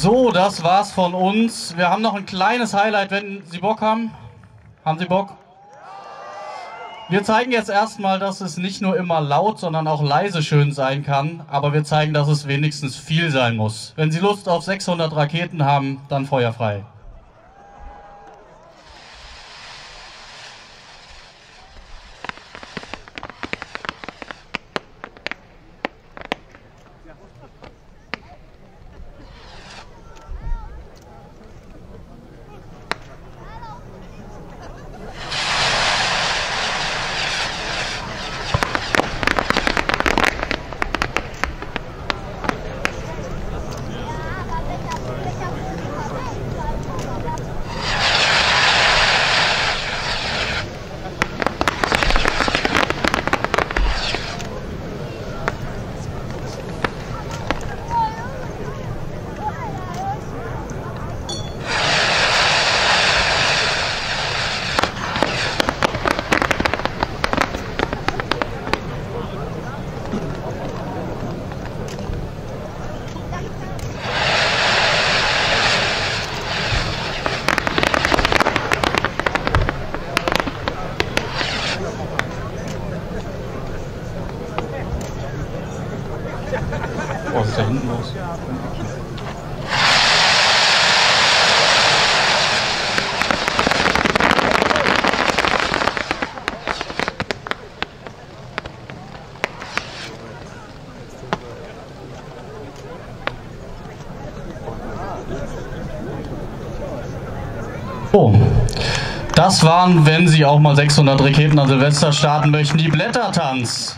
So, das war's von uns. Wir haben noch ein kleines Highlight, wenn Sie Bock haben. Haben Sie Bock? Wir zeigen jetzt erstmal, dass es nicht nur immer laut, sondern auch leise schön sein kann, aber wir zeigen, dass es wenigstens viel sein muss. Wenn Sie Lust auf 600 Raketen haben, dann feuerfrei. Oh, was ist da hinten los? So, das waren, wenn Sie auch mal 600 Raketen an Silvester starten möchten, die Blättertanz.